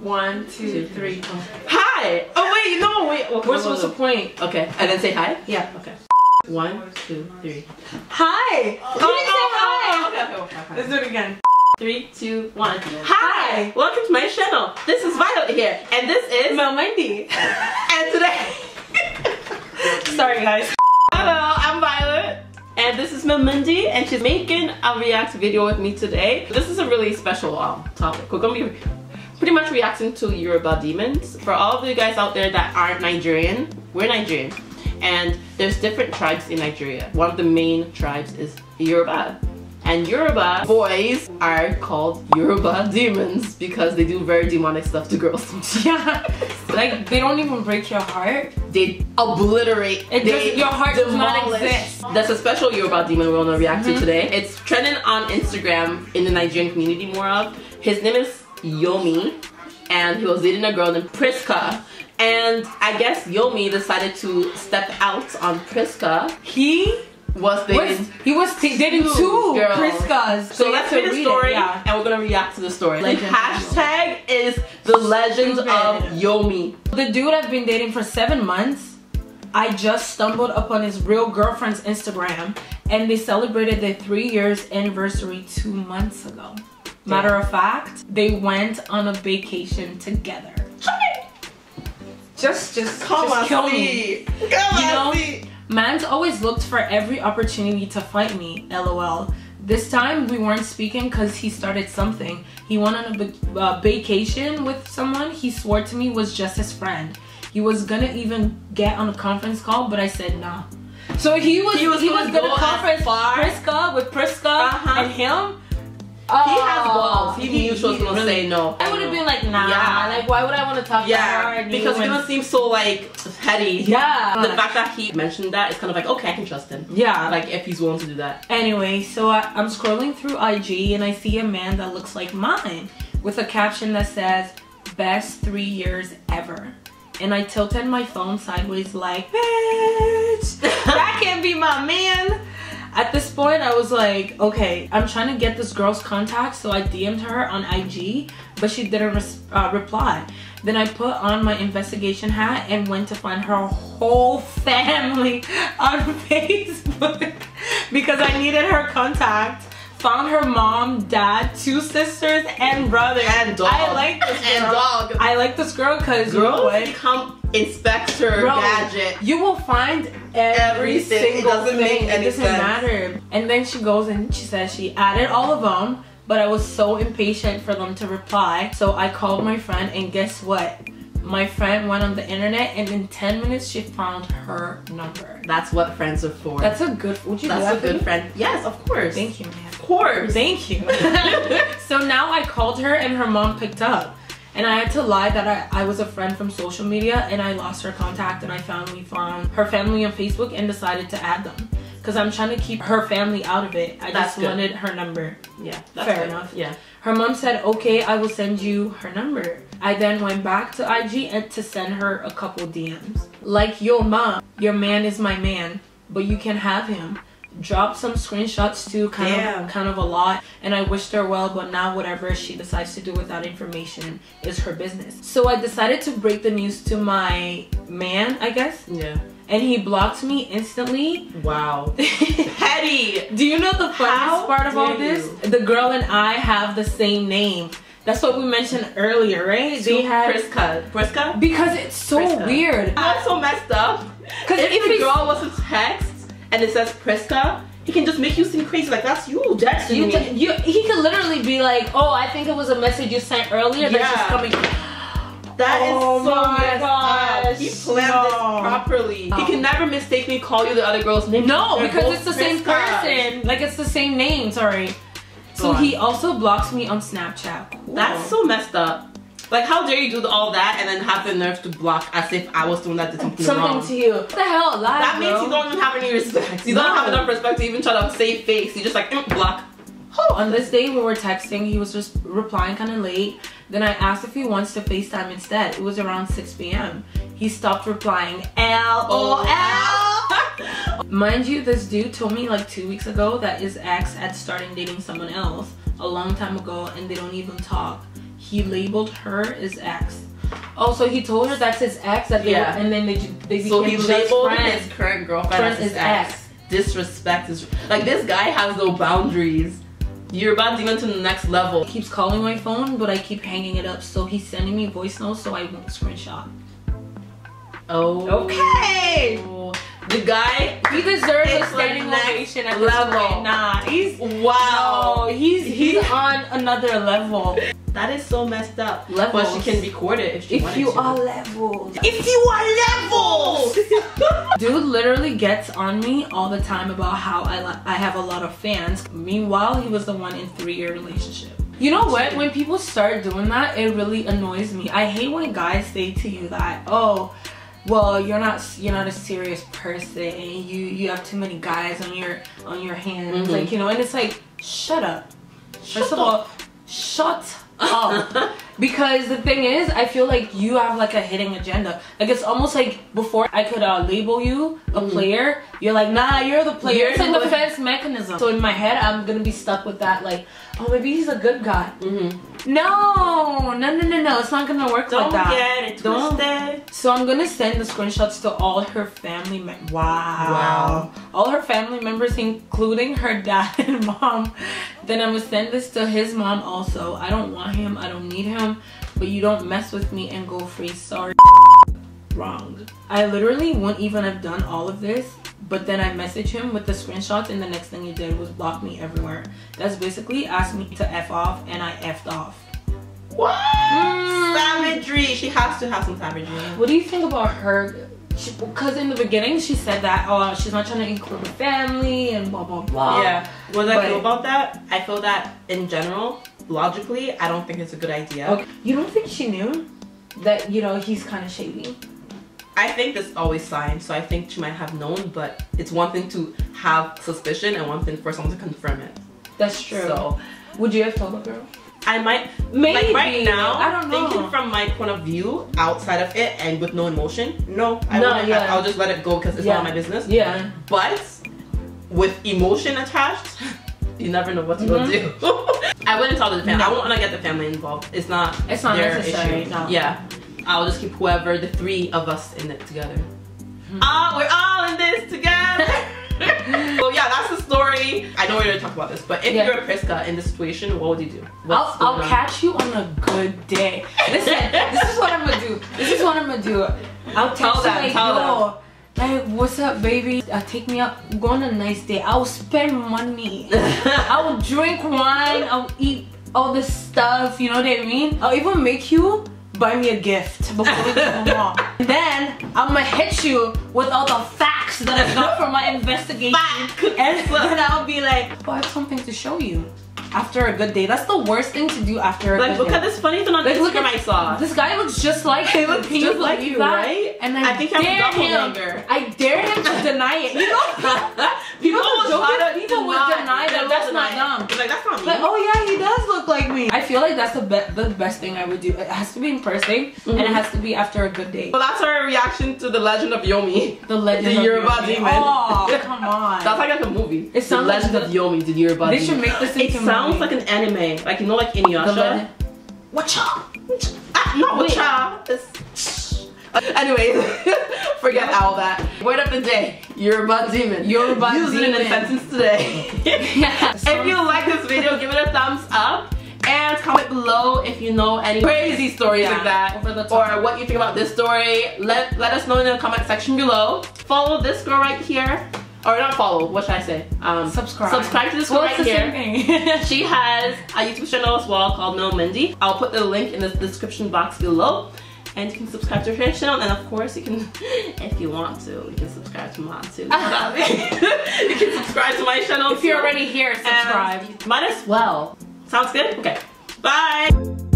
One, two, three. Hi! Oh wait, no, wait. Okay, We're supposed to point. Okay, and then say hi? Yeah. Okay. One, two, three. Hi! You Oh, didn't say oh, hi! oh, okay, okay, okay. Let's do it again. Three, two, one. Hi! Hi. Welcome to my channel. This is Violet here, and this is Melmendi. and today. Sorry guys. Hello, I'm Violet. And this is Melmendi, and she's making a react video with me today. This is a really special um, topic. We're gonna be pretty much reacting to Yoruba demons. For all of you guys out there that aren't Nigerian, we're Nigerian. And there's different tribes in Nigeria. One of the main tribes is Yoruba. And Yoruba boys are called Yoruba demons because they do very demonic stuff to girls. Yeah. Like they don't even break your heart. they obliterate. It they doesn't- your heart does not exist. That's a special Yoruba demon we're gonna react Mhm. to today. It's trending on Instagram in the Nigerian community more of. His name is Yomi, and he was dating a girl named Priska. And I guess Yomi decided to step out on Priska. He Was dating. was he was dating two two girls. Priscas. so you let's read the read it, story, Yeah. and we're gonna react to the story. The hashtag is the legend of Yomi. The dude I've been dating for seven months. I just stumbled upon his real girlfriend's Instagram, and they celebrated their three years anniversary two months ago. Matter of fact, they went on a vacation together. Just, just, just kill me. Come You know, Man's always looked for every opportunity to fight me, lol. This time we weren't speaking because he started something. He went on a uh, vacation with someone he swore to me was just his friend. He was gonna even get on a conference call, but I said nah. So he was He was gonna go conference Priska with Priska Uh-huh. and him. He has Oh, balls. He, knew she was he gonna really- say no. I would have been like nah. Yeah. Like why would I want to talk to her? Yeah, and because it's when- gonna seem so like petty. yeah. The fact that he mentioned that is kind of like okay, I can trust him. yeah. Like if he's willing to do that. Anyway, so I, I'm scrolling through IG and I see a man that looks like mine with a caption that says, best three years ever. And I tilted my phone sideways like, bitch, that can't be my man. At this point, I was like, okay, I'm trying to get this girl's contact, so I DM'd her on IG, but she didn't uh, reply. Then I put on my investigation hat and went to find her whole family on Facebook because I needed her contact. Found her mom, dad, two sisters, and brother. And dog. I like this girl. And dog. I like this girl because you know Girls what? become inspector Bro, gadget. You will find every Everything. It single doesn't make thing. any it doesn't sense. matter. And then she goes and she says she added all of them, but I was so impatient for them to reply. So I called my friend, and guess what? My friend went on the internet, and in 10 minutes, she found her number. That's what friends are for. That's a good. Would you do That's a good friend. Yes, of course. Thank you, man. Of course. Thank you. so now I called her and her mom picked up. And I had to lie that I, I was a friend from social media and I lost her contact and I finally found her family on Facebook and decided to add them. Because I'm trying to keep her family out of it. I That's just good. wanted her number. Yeah, that's Fair good. enough. Yeah. Her mom said, okay, I will send you her number. I then went back to IG and to send her a couple DMs. Like, yo, mom, your man is my man, but you can have him. Dropped some screenshots too, kind Damn. of, kind of a lot, and I wished her well. But now, whatever she decides to do with that information is her business. So I decided to break the news to my man, I guess, Yeah. and he blocked me instantly. Wow. Petty. Do you know the funniest part of all this? The girl and I have the same name. That's what we mentioned earlier, right? They had Priska. Priska? because it's so Priska. weird. That's so messed up. Because If, if the girl was to text and it says Priska, he can just make you seem crazy. Like that's you texting you, you, he could literally be like, "Oh, I think it was a message you sent earlier that's just Yeah. coming." That is Oh so my messed up. gosh, He planned no. this properly. No. He oh. can never mistakenly call you the other girl's name. No, They're because it's the same person. Like it's the same name. Sorry. So on. he also blocks me on Snapchat. Cool. That's so messed up. Like, how dare you do all that and then have the nerve to block as if I was the one that did something, something wrong? to you. What the hell, live, that means bro. you don't even have any respect. You don't No. have enough respect to even try to save face. You just like mm, block. On this day we were texting, he was just replying kind of late. Then I asked if he wants to FaceTime instead. It was around 6 p.m. He stopped replying. LOL. Mind you, this dude told me like two weeks ago that his ex had started dating someone else a long time ago and they don't even talk. He labeled her as ex. Oh, so he told her that's his ex, that they Yeah. were, and then they they became So he labeled friends. his current girlfriend Friend as his ex. ex. Disrespect is like this guy has no boundaries. You're about to go to the next level. He keeps calling my phone, but I keep hanging it up. So he's sending me voice notes, so I won't screenshot. Oh. Okay. The guy. He deserves It's a like standing next ovation at this level. point. Nah, he's Wow. no, he's he's on another level. That is so messed up. Levels. But she can record it if she If wanted you to. are levels. If you are levels. Dude literally gets on me all the time about how I I have a lot of fans. Meanwhile, he was the one in three year relationship. You know what? When people start doing that, it really annoys me. I hate when guys say to you that, "Oh, well, you're not you're not a serious person. And you you have too many guys on your on your hands." Mhm. Like you know, and it's like, shut up. Shut First of all, shut up. because the thing is, I feel like you have like a hidden agenda. Like it's almost like before I could uh, label you a Mhm. player, you're like, nah, you're the player. It's like a defense mechanism. So in my head, I'm gonna be stuck with that. Like, oh, maybe he's a good guy. Mm -hmm. No, no, no, no, no. It's not gonna work Don't like that. get it Don't- twisted. So I'm gonna send the screenshots to all her family members. Wow. Wow. All her family members, including her dad and mom. Then I'm gonna send this to his mom also. I don't want him. I don't need him. But you don't mess with me and go free. Sorry. Wrong. I literally wouldn't even have done all of this. But then I messaged him with the screenshots, and the next thing he did was block me everywhere. That's basically asked me to F off, and I F'd off. What? Mm. Savagery. She has to have some savagery. What do you think about her? Because in the beginning she said that oh she's not trying to include the family and blah blah blah. Yeah. What do I feel about that? I feel that in general, logically, I don't think it's a good idea. Okay. You don't think she knew that you know he's kind of shady? I think there's always signs, so I think she might have known, but it's one thing to have suspicion and one thing for someone to confirm it. That's true. So would you have told the girl? I might Maybe. like right now. I don't know. Thinking my point of view, outside of it and with no emotion, no, I No, wouldn't. yeah. I'll just let it go because it's Yeah. not my business. Yeah. But with emotion attached, you never know what you're gonna do. I wouldn't tell the family. I Mm-hmm. No. won't want to get the family involved. It's not. It's not their necessary, issue. no. Yeah. I'll just keep whoever the three of us in it together. Hmm. Ah, we're all in this together. well, yeah, that's the story. I know we're gonna talk about this, but if Yeah. you're a Priska in this situation, what would you do? I'll, I'll catch you on a good day. Listen, this is what I'm gonna do. This is what I'm gonna do. I'll Tell them, like, tell yo, like, what's up, baby? Uh, take me out. Go on a nice day. I'll spend money. I will drink wine. I'll eat all this stuff. You know what I mean? I'll even make you buy me a gift before we go home. And then I'm gonna hit you with all the facts that I've got from my investigation. And then I'll be like, I have something to show you. After a good day. That's the worst thing to do after a Like, good look at this funny thing on Like, look at- I saw. This guy looks just like He him. looks Can just you like you, that? right? And I, I think I'm dare him. I dare him to deny it. You know, people the will joke try people would deny that they that's not deny it. them. It's Like that's not me. like, oh yeah, he does look like me. I feel like that's the be- the best thing I would do. It has to be in person, and it Mhm. has to be after a good day. Well, that's our reaction to the Legend of Yomi. The legend The of Yoruba Yomi. demon. Oh, come on. That's like, like a movie. It sounds the like Legend the- of Yomi, the Yoruba they should make this It into sounds movie. like an anime, like you know, like the Inuyasha. legend. Wacha. Ah, not Wait. wacha. It's. Anyways, forget all that. Word of the day: Yoruba demon. Yoruba Use it in a demon. sentence today. If you like this video, give it a thumbs up. And comment below if you know any crazy stories Yeah, like that. Or what you think about this story. Let let us know in the comment section below. Follow this girl right here. Or not follow, what should I say? Um, subscribe. Subscribe to this girl Well, right here. She has a YouTube channel as well called Melmendi. I'll put the link in the description box below. And you can subscribe to her channel. And of course, you can, if you want to, you can subscribe to mine too. you can subscribe to my channel if you're already here, subscribe. And might as well. Sounds good? Okay. Bye.